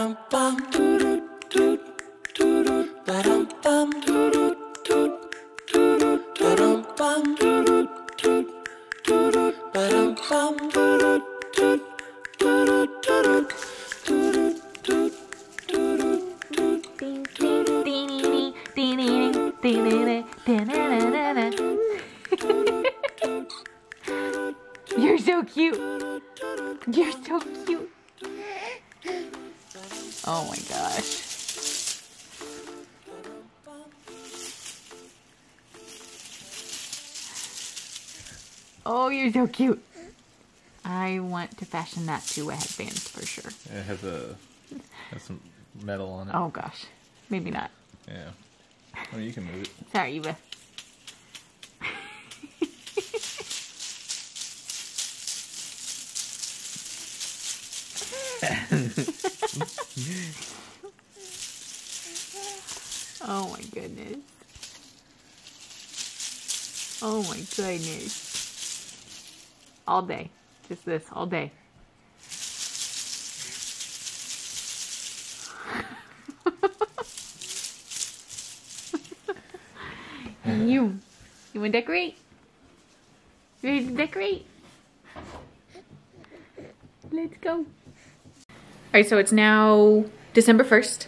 Ba-dum-bum, doo-doo, doo. Ba-dum-bum, doo-doo, doo, doo-doo. Ba-dum-bum, doo-doo, doo, doo-doo. Ba-dum-bum, doo-doo, doo, doo-doo, doo-doo. Doo-doo, doo, doo-doo, doo. Ding, ding, ding, ding, ding, ding, ding, ding, Oh my gosh. Oh, you're so cute. I want to fashion that to a headband for sure. It has a has some metal on it. Oh gosh. Maybe not. Yeah. Well, you can move it. Sorry, Eva. oh my goodness. Oh my goodness. All day. Just this, all day. You, you want to decorate? You Ready to decorate? Let's go. All right, so it's now December 1st.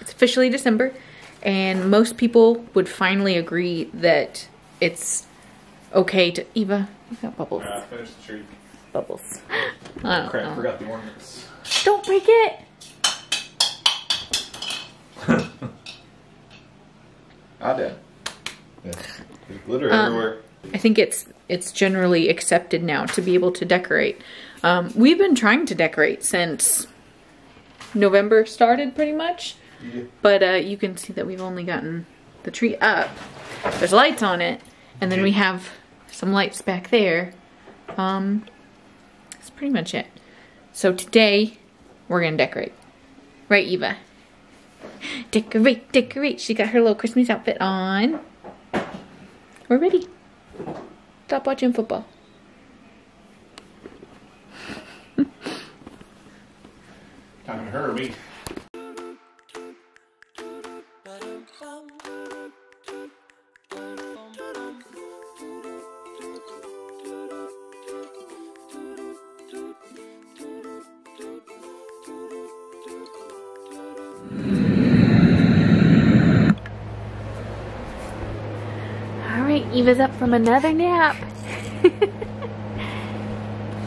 It's officially December, and most people would finally agree that it's okay to. Eva, you got bubbles. I finished the tree. Bubbles. Oh, Crap, oh. forgot the ornaments. Don't break it! I did. Yeah. There's glitter Um, everywhere. I think it's it's generally accepted now to be able to decorate. Um, we've been trying to decorate since November started, pretty much. Yeah. But uh, you can see that we've only gotten the tree up. There's lights on it, and then we have some lights back there. Um, that's pretty much it. So today we're gonna decorate, right, Eva? Decorate, decorate. She got her little Christmas outfit on. We're ready. Stop watching football. Talking to her or me? Ba-dum-bum, doo-doo, doo, ba-dum, ba-dum, doo-doo, doo, doo-doo, doo, doo-doo, doo, doo-doo, doo, doo-doo, doo. All right, Eva's up from another nap.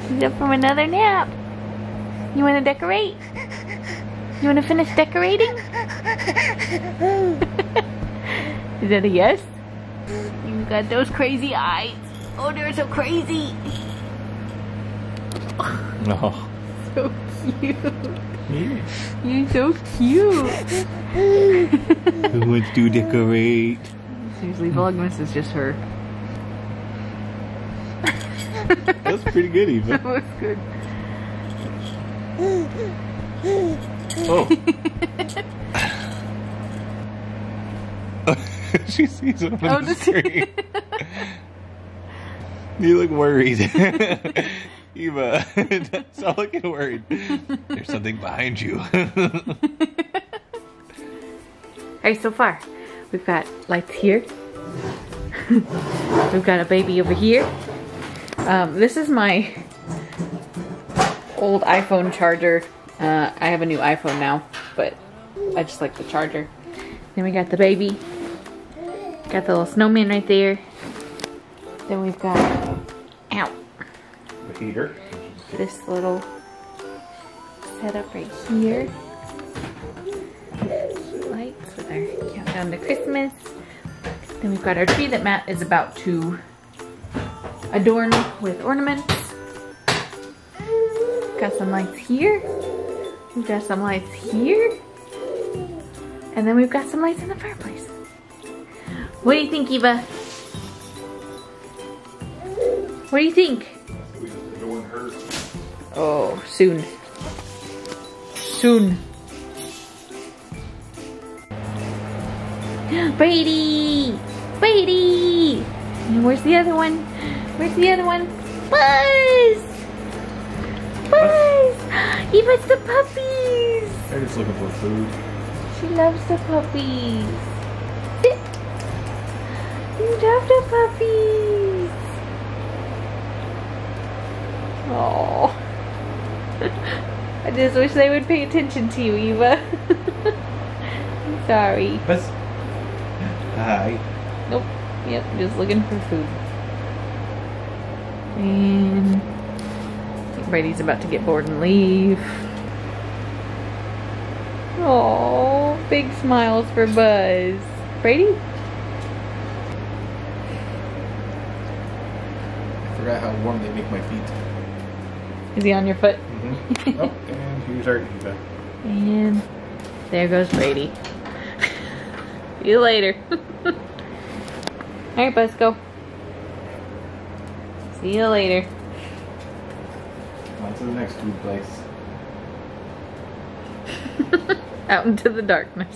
She's up from another nap. You want to decorate? You want to finish decorating? Is that a yes? You got those crazy eyes. Oh, they're so crazy. No. Oh. So cute. You're so cute. Who wants to decorate? Seriously, Vlogmas is just her. That's pretty good, Eva. That was good. Oh. she sees it on Oh, the screen. you look worried. Eva, stop looking worried. There's something behind you. Alright, so far, we've got lights here. we've got a baby over here. Um, this is my old iPhone charger. Uh, I have a new iPhone now, but I just like the charger. Then we got the baby. Got the little snowman right there. Then we've got, ow, the heater. this little setup right here. Lights with our countdown to Christmas. Then we've got our tree that Matt is about to adorn with ornaments. Got some lights here. We've got some lights here. And then we've got some lights in the fireplace. What do you think, Eva? What do you think? Oh, soon. Soon. Brady! Brady! And where's the other one? Where's the other one? Buzz! Buzz! He the puppies! They're just looking for food. She loves the puppies. You love the puppies. Oh. I just wish they would pay attention to you, Eva. I'm sorry. Buzz. Hi. Nope. Yep, just looking for food. And Brady's about to get bored and leave. Oh, big smiles for Buzz. Brady? I forgot how warm they make my feet. Is he on your foot? Mm-hmm. oh, and here's our Eva. And there goes Brady. See you later. Alright, Buzz, go. See you later. On to the next food place. Out into the darkness.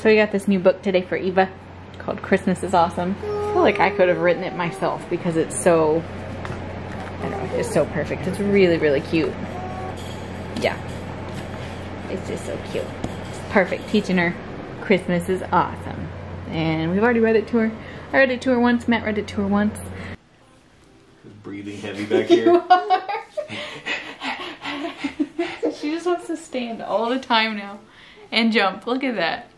So we got this new book today for Eva called Christmas is Awesome. I feel like I could have written it myself because it's so, I don't know, it's so perfect. It's really, really cute. Yeah. It's just so cute. Perfect. Teaching her Christmas is awesome. And we've already read it to her. I read it to her once. Matt read it to her once. Breathing heavy back here. she just wants to stand all the time now and jump. Look at that.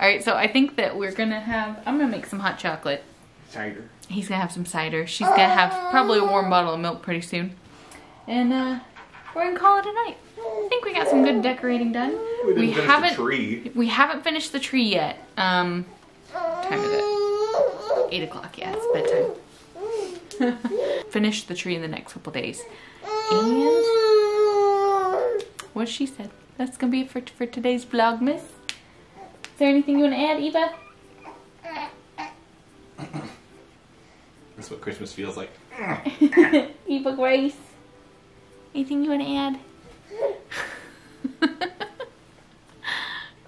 All right, so I think that we're gonna have, I'm gonna make some hot chocolate. Cider. He's gonna have some cider. She's gonna have probably a warm bottle of milk pretty soon. And uh, we're gonna call it a night. I think we got some good decorating done. We didn't finish haven't, the tree. we haven't finished the tree yet. Um, time is it? Eight o'clock, yeah, it's bedtime. Finish the tree in the next couple days. And what she said. That's gonna be it for, for today's vlogmas. Is there anything you wanna add, Eva? That's what Christmas feels like. Eva Grace. Anything you want to add?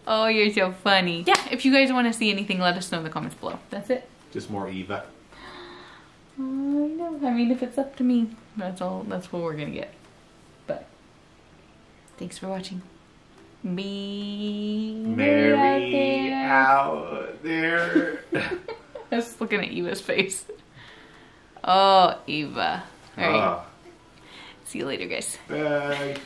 oh, you're so funny. Yeah, if you guys want to see anything, let us know in the comments below. That's it. Just more Eva. I know. I mean, if it's up to me, that's all. That's what we're gonna get. But thanks for watching. Be Merry out there. out there. I was looking at Eva's face. Oh, Eva. All right. Ah, See you later, guys. bye.